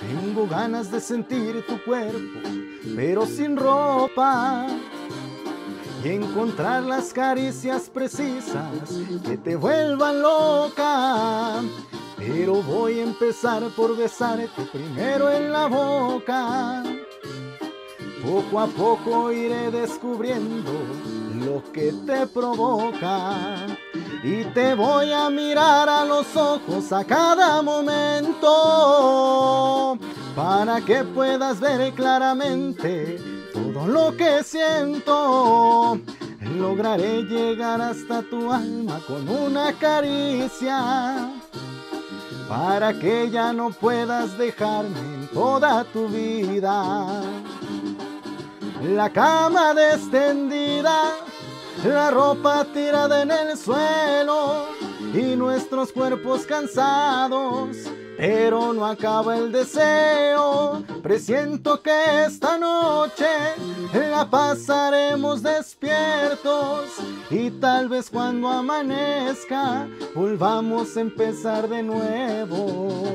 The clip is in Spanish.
Tengo ganas de sentir tu cuerpo, pero sin ropa. Y encontrar las caricias precisas que te vuelvan loca. Pero voy a empezar por besarte primero en la boca. Poco a poco iré descubriendo lo que te provoca. Y te voy a mirar a los ojos a cada momento para que puedas ver claramente todo lo que siento. Lograré llegar hasta tu alma con una caricia para que ya no puedas dejarme en toda tu vida. La cama descendida la ropa tirada en el suelo y nuestros cuerpos cansados. Pero no acaba el deseo, presiento que esta noche la pasaremos despiertos y tal vez cuando amanezca volvamos a empezar de nuevo.